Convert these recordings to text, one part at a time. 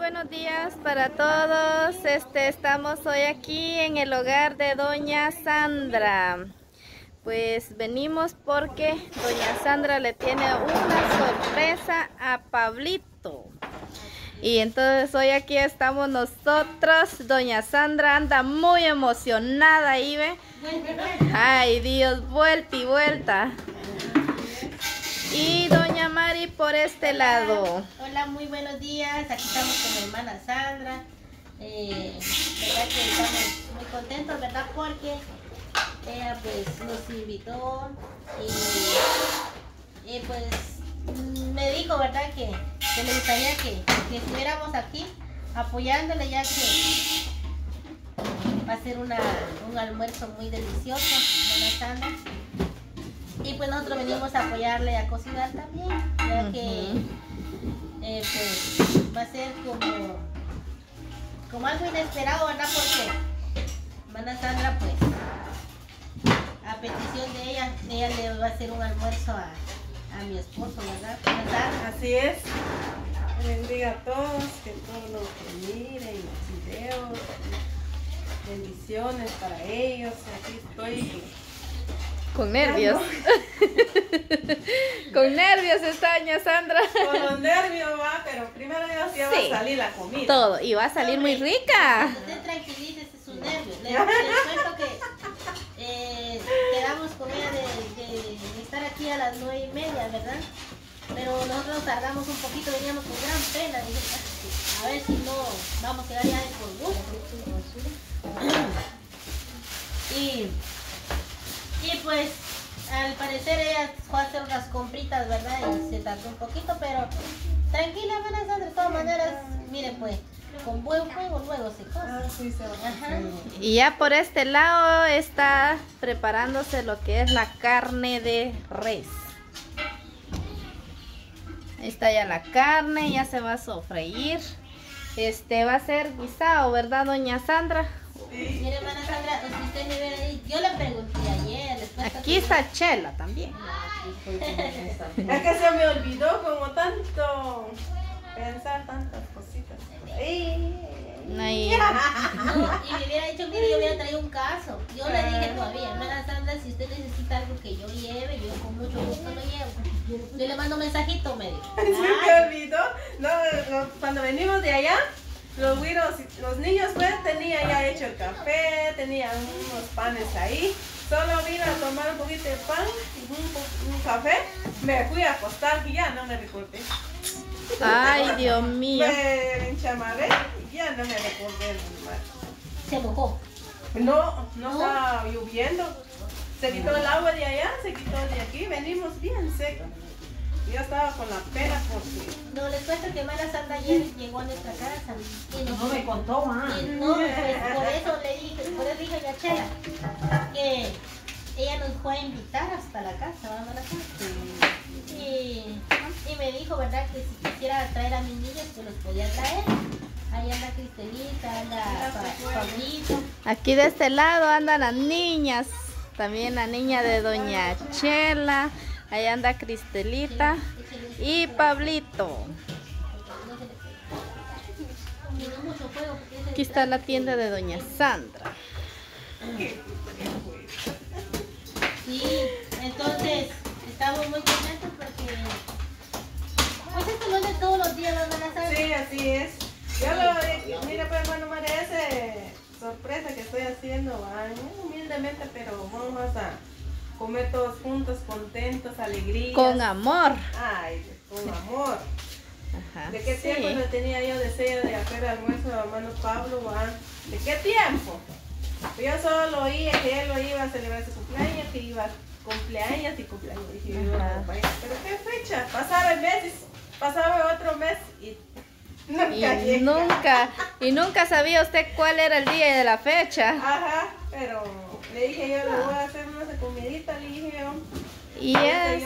Buenos días para todos. Este estamos hoy aquí en el hogar de doña Sandra. Pues venimos porque doña Sandra le tiene una sorpresa a Pablito. Y entonces hoy aquí estamos nosotros. Doña Sandra anda muy emocionada ¿ve? Ay, Dios, vuelta y vuelta. Y doña Mari por este lado. Hola, muy buenos días. Aquí estamos con mi hermana Sandra. Eh, verdad que estamos muy contentos, ¿verdad? Porque ella pues nos invitó y, y, pues me dijo, ¿verdad? Que, que le gustaría que, que, estuviéramos aquí apoyándole ya que va a ser una, un almuerzo muy delicioso, hermana Sandra. Y pues nosotros venimos a apoyarle a cocinar también, ya que eh, pues va a ser como, como algo inesperado, ¿verdad? Porque hermana Sandra pues a petición de ella, ella le va a hacer un almuerzo a, a mi esposo, ¿verdad? ¿verdad? Así es. Bendiga a todos, que todos los que miren los videos, bendiciones para ellos. Aquí estoy con nervios. Con nervios está doña Sandra. Con los nervios va, pero primero Dios ya sí. va a salir la comida. Todo, y va a salir muy rica. Usted tranquilícese sus nervios. Les cuento que eh, quedamos con ella de, de, estar aquí a las nueve y media, ¿verdad? Pero nosotros tardamos un poquito, veníamos con gran pena. Dije, a ver si no vamos a quedar ya de por gusto. Y pues al parecer ella fue a hacer unas compritas, ¿verdad? Y se tardó un poquito, pero tranquila, van a de todas maneras, miren pues, con buen fuego luego se cose. Ah, sí, se Ajá. Y ya por este lado está preparándose lo que es la carne de res. Está ya la carne, ya se va a sofreír. Este va a ser guisado, ¿verdad, doña Sandra? Sí. Mire, hermana Sandra, si usted me ve ahí, yo le pregunté ayer. Aquí está Chela también. es que se me olvidó como tanto pensar tantas cositas. Ay. No, y me hubiera dicho que yo hubiera traído un caso. Yo le dije todavía, hermana Sandra, si usted necesita algo que yo lleve, yo con mucho gusto lo llevo. Yo le mando un mensajito, me dijo. Se me olvidó. No, no, cuando venimos de allá, los güiros, los niños pues tenían ya hecho el café, tenían unos panes ahí. Solo vine a tomar un poquito de pan y un, un, café. Me fui a acostar y ya no me recordé. Ay, Dios mío. Me enchamaré y ya no me recordé. ¿Se mojó? No, no, no, estaba lloviendo. Se quitó el agua de allá, se quitó de aquí. Venimos bien secos. Yo estaba con la pena porque... No, les cuento que Mara Sandra ayer llegó a nuestra casa. Y no, no me contó, más. Y no, pues por eso le dije, por eso dije a Chela que ella nos fue a invitar hasta la casa, vamos a la casa. Y, y me dijo, ¿verdad? Que si quisiera traer a mis niños, pues los podía traer. Ahí anda Cristelita, anda Pablito. Aquí de este lado andan las niñas. También la niña de Doña Chela. Ahí anda Cristelita y Pablito. Aquí está la tienda de Doña Sandra. Sí, entonces estamos muy contentos porque pues esto no es de todos los días, ¿verdad, Sandra? Sí, así es. Yo lo mira pues bueno, merece sorpresa que estoy haciendo, humildemente, pero vamos a comer todos juntos, contentos, alegría. Con amor. Ay, con amor. Ajá, ¿De qué sí. tiempo no tenía yo deseo de hacer almuerzo a hermano Pablo? ¿De qué tiempo? Yo solo oía que él lo iba a celebrar su cumpleaños, que iba a cumpleaños y cumpleaños. Yo, pero qué fecha, pasaba el mes, pasaba otro mes y nunca y nunca, y nunca sabía usted cuál era el día de la fecha. Ajá, pero le dije yo, le voy a hacer una comidita. Y es...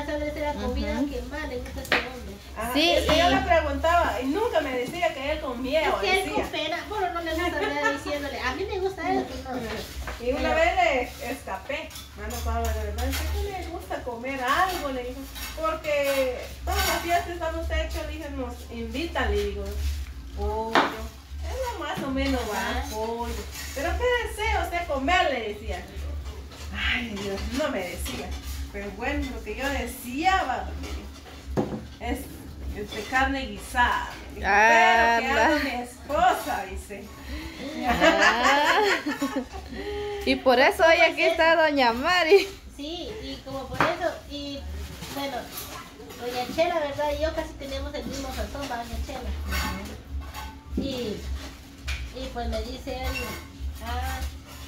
Hacer la comida uh -huh. que más le gusta a ese hombre. Ajá, sí, es que y... yo le preguntaba y nunca me decía que él comía. Es que él decía. con pena, bueno, no le gusta andar diciéndole, a mí me gusta eso. Y una vez le escapé, Mano Pablo, de verdad, que le gusta comer algo? Le dijo, porque todas las fiestas estamos hechos, le dije, nos invitan, le digo, pollo. Es lo más o menos va, pollo. Pero qué desea usted comer, le decía. Ay, Dios, no me decía. Pero bueno, lo que yo deseaba es este, carne guisada. Pero que haga mi esposa, dice. Ah. y por eso hoy aquí está Doña Mari. Sí, y como por eso, y bueno, Doña Chela, ¿verdad? Y yo casi tenemos el mismo sazón, Doña Chela. Y, y pues me dice él, ah,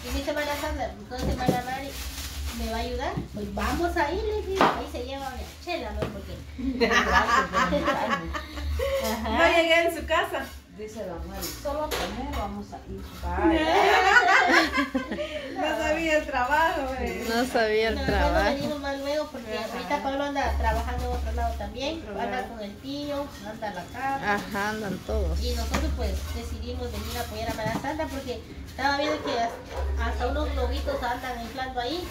y mi semana santa, entonces semana Mari, ¿me va a ayudar? Pues vamos a ir, le digo, ahí se lleva Doña Chela, ¿no? Porque... No llegué en su casa. Dice la Mari, solo a comer vamos a ir. no sabía el trabajo, No sabía el no, trabajo. Porque ahorita Pablo anda trabajando en otro lado también. Anda con el tío, anda a la casa. Ajá, andan todos. Y nosotros pues decidimos venir a apoyar a Mara Santa porque estaba viendo que hasta unos globitos andan inflando ahí.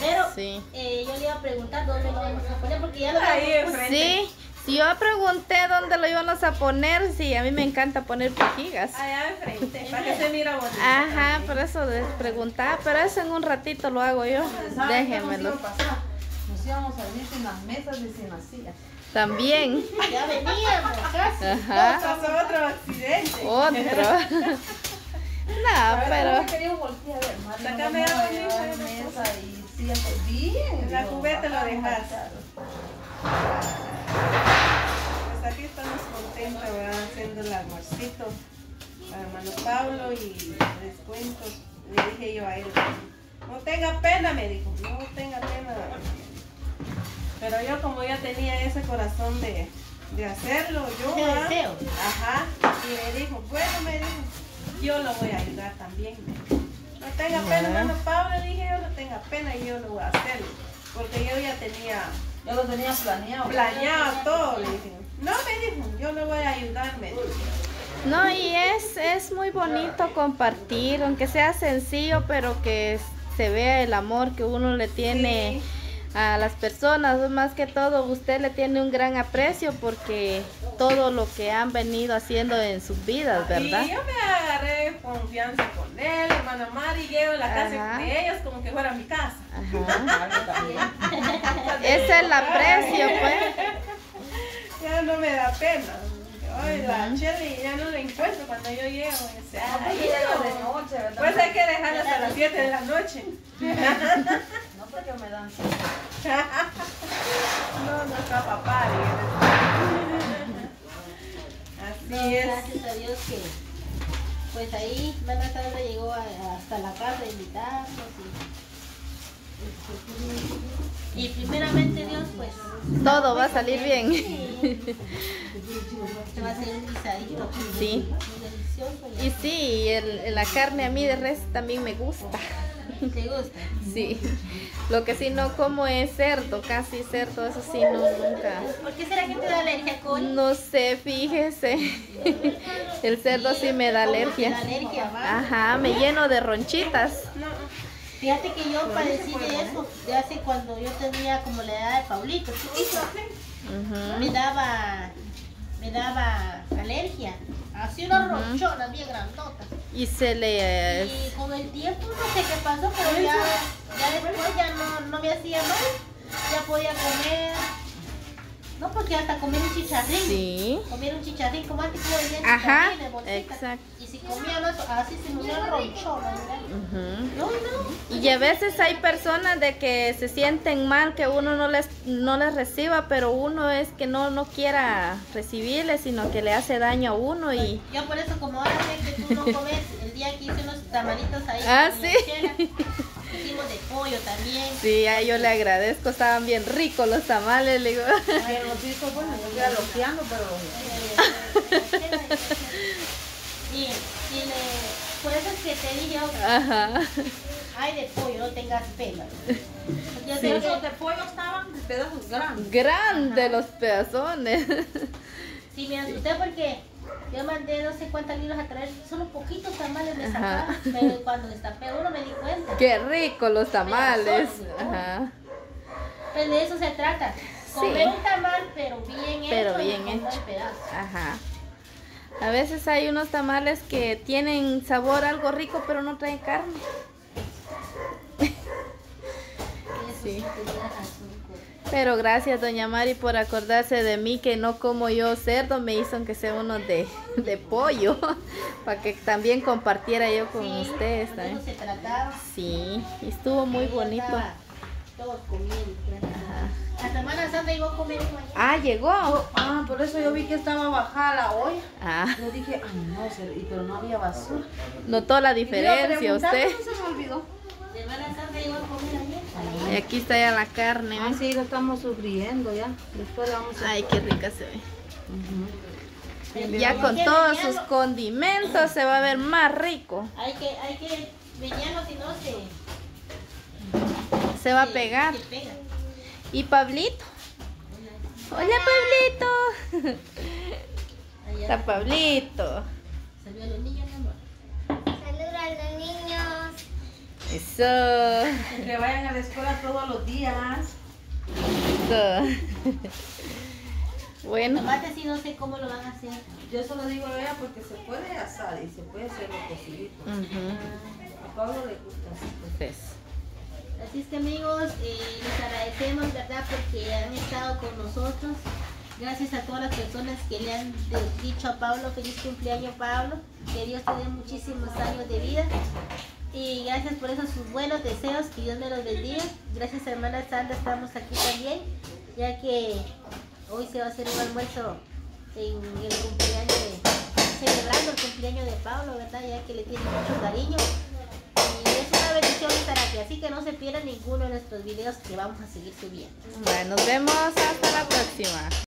Pero eh, yo le iba a preguntar dónde lo vamos a poner porque ya lo ahí. Sí. Yo pregunté dónde lo íbamos a poner, sí, a mí me encanta poner pijigas. Allá enfrente, para que se mire bonito. Ajá, por eso les preguntaba, pero eso en un ratito lo hago yo. Déjenmelo. Nos íbamos a venir sin las mesas y sin las sillas. También. Ya veníamos, casi. Ajá. Pasó otro accidente. Otro. no, pero. quería voltear a ver, Acá me da mesa y siempre bien. En la cubeta lo dejas. Pues aquí estamos contentos, ¿verdad? Haciendo el almuercito para hermano Pablo y les cuento, le dije yo a él, no tenga pena, me dijo, no tenga pena. Pero yo como ya tenía ese corazón de, de hacerlo, yo, deseo. ajá, y me dijo, bueno, me dijo, yo lo voy a ayudar también. No tenga pena, hermano Pablo, le dije yo, no tenga pena y yo lo voy a hacer, porque yo ya tenía yo lo tenía planeado. Planeado todo, le dije. No, me dijo, yo le voy a ayudar, me dijo. No, y es, es muy bonito compartir, aunque sea sencillo, pero que se vea el amor que uno le tiene a las personas. Más que todo, usted le tiene un gran aprecio porque todo lo que han venido haciendo en sus vidas, ¿verdad? Y yo me agarré confianza con él, hermana Mari, llevo la casa de ellos como que fuera mi casa. Ese es el aprecio, pues. Ya no me da pena. Ay, la Cheli ya no la encuentro cuando yo llego. Ese, ay, de noche, ¿verdad? Pues hay que dejarla hasta las 7 de la noche. no porque me dan No, no está papá. Así no, es. Gracias a Dios que pues ahí Mana Sandra llegó hasta la casa a invitarnos y, y primeramente Dios pues todo va a salir bien. Se va a hacer un guisadito. Sí. Y sí, el, la carne a mí de res también me gusta. ¿Te gusta? Sí. Lo que sí no como es cerdo, casi cerdo, eso sí no, nunca. ¿Por qué será que te da alergia, con? No sé, fíjese. El cerdo sí me da alergia. alergia Ajá, me lleno de ronchitas. Fíjate que yo padecí de eso, de hace cuando yo tenía como la edad de Paulito, me daba, me daba alergia, así una ronchona bien grandota. Y se le... Y con el tiempo no sé qué pasó, pero ya, ya después ya no, no me hacía mal, ya podía comer, no, porque hasta comer un chicharrín. Sí. Comer un chicharrín, como antes Ajá, de bolsita. exacto. Y si comían eso, así se me ronchona, ¿verdad? No, no. Y a veces hay personas de que se sienten mal que uno no les no les reciba, pero uno es que no no quiera recibirle, sino que le hace daño a uno y yo por eso como ahora sé que tú no comes el día que hice unos tamalitos ahí ah, sí. De también. Sí, a yo le agradezco, estaban bien ricos los tamales, le digo. Ay, los bueno, pero... y, y le, por eso es que te dije, Ajá. ay de pollo, no tengas pena. Sí. Los de pollo estaban de pedazos grandes. Grandes los pedazones. Sí, me asusté porque yo mandé no sé cuántos libros a traer, solo poquitos tamales me Ajá. sacaban, pero cuando destapé uno me di cuenta. Qué rico los tamales. Ajá. Pues de eso se trata. Comer un tamal, pero bien hecho. Pero bien hecho. Ajá. A veces hay unos tamales que tienen sabor algo rico, pero no traen carne. Eso Sí. sí tenía razón, co- Pero gracias, doña Mari, por acordarse de mí, que no como yo cerdo, me hizo que sea uno de, de pollo, para que también compartiera yo con Sí, ustedes. eso se trataba. Sí, y estuvo muy bonito. Todos comiendo. La Semana Santa iba a comer allá. Ah, llegó. Ah, por eso yo vi que estaba bajada la olla. Ah, Yo dije, ay no, pero no había basura. notó la Y yo diferencia usted. no se me olvidó. A. Y aquí está ya la carne. Ah, sí, lo estamos sufriendo ya. Después le vamos a... Ay, qué rica se ve. Ya con todos sus condimentos se va a ver más rico. Hay que, hay que meñarlo si no se, Se va a pegar. pega. ¿Y Pablito? Hola, Pablito. Allá Está Pablito. salió los niños, Eso. Que vayan a la escuela todos los días. Eso. Bueno, sí no sé cómo lo van a hacer. Yo solo digo a ella porque se puede asar y se puede hacer lo posible. ujú, A Pablo le gusta así. pues. Así es que amigos, eh, les agradecemos, ¿verdad? Porque han estado con nosotros. Gracias a todas las personas que le han dicho a Pablo, feliz cumpleaños Pablo, que Dios te dé muchísimos años de vida. Y gracias por esos sus buenos deseos, que Dios me los bendiga. Gracias hermana Sandra, estamos aquí también, ya que hoy se va a hacer un almuerzo en el cumpleaños de, celebrando el cumpleaños de Pablo, ¿verdad? Ya que le tiene mucho cariño. Y es una bendición estar aquí, así que no se pierdan ninguno de nuestros videos que vamos a seguir subiendo. Bueno, nos vemos hasta la próxima.